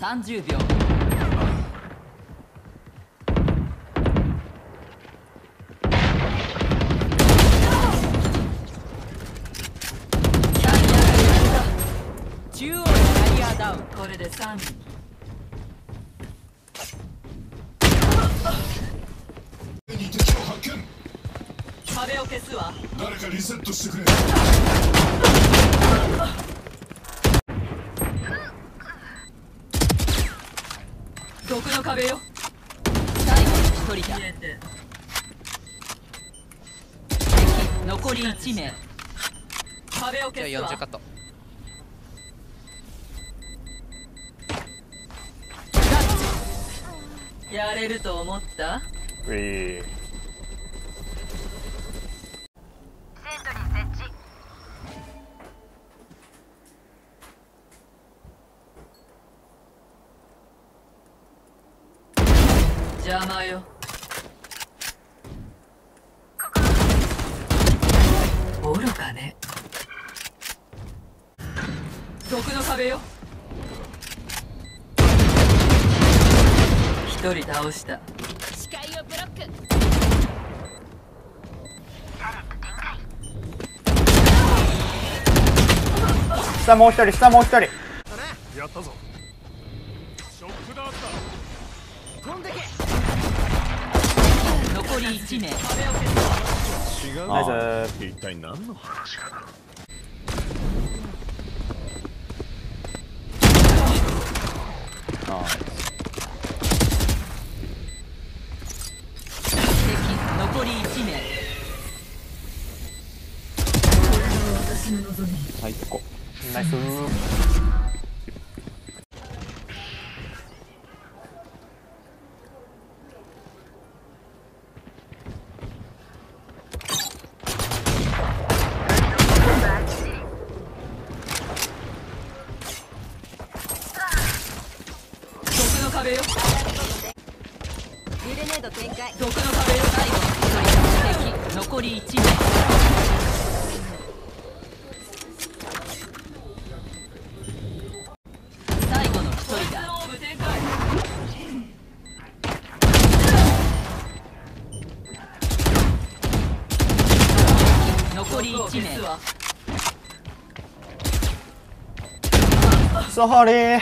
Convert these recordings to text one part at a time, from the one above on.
と30秒。中央のキャリアダウン。これで3人に敵を発見。壁を消すわ。誰かリセットしてくれ毒の壁よ。最後の一人だ。敵残り1名。壁をじゃあ消すわ40カット。やれると思った？うい邪魔よ。愚かね。毒の壁よ。一人倒した。視界をブロック。下もう一人下もう一人。やったぞ。ショックダーツだ残り1名。違う。ナイス一体何の話かナイ敵残り1名。スはいここナイス残り1名最後の一人だ。残り1名。ソーリー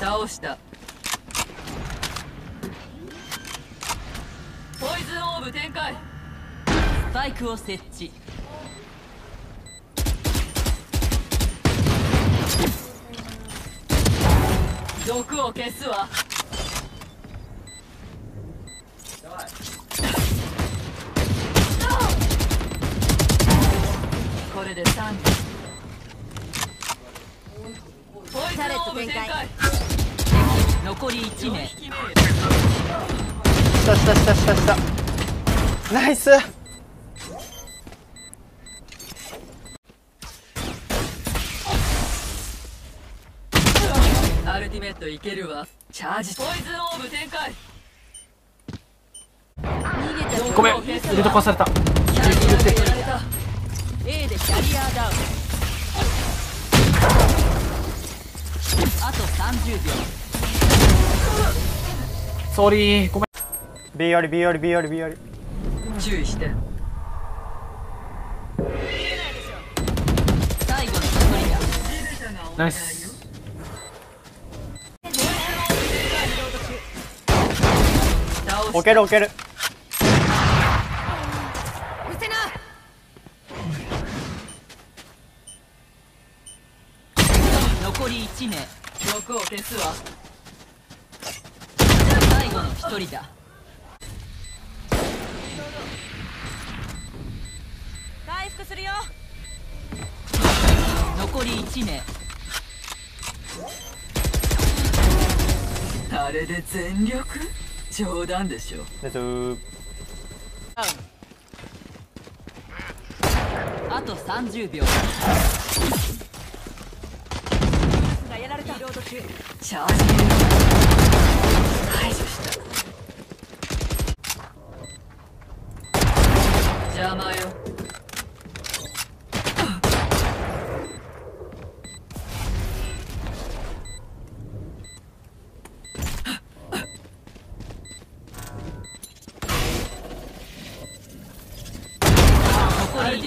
倒したポイズンオーブ展開スパイクを設置。毒を消すわ。これで3人ポイズンオーブ展開。残り1名。下下下下下ナイス。アルティメットいけるわ。チャージ。ポイズンオーブ展開。ごめん。入れとかされた。あと30秒ソーリーごめん。B より B より B より B より注意して。最後の一人だ。ナイス。る置ける。残り1名。毒を消すわ。最後の一人だするよ。残り1名。あれで全力？冗談でしょ。あと30秒。がやられた。ロード中チャージ排除した邪魔よ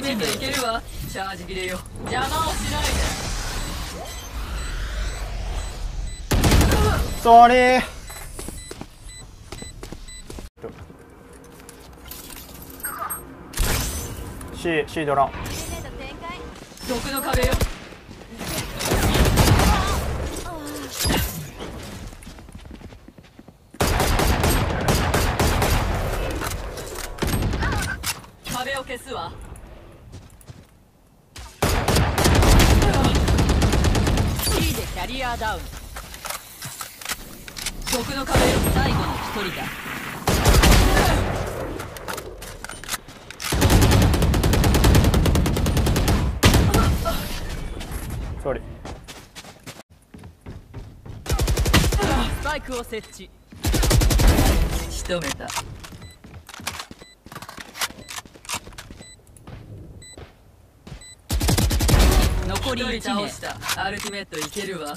メントいけるわ。チャージ切れよ。邪魔をしないで。ソーリー C, C ドラン。グレネード展開。毒の壁よ壁を消すわ C でキャリアダウン。毒の壁よ最後の一人だ。ソーリースパイクを設置。仕留めた残り1名アルティメットいけるわ。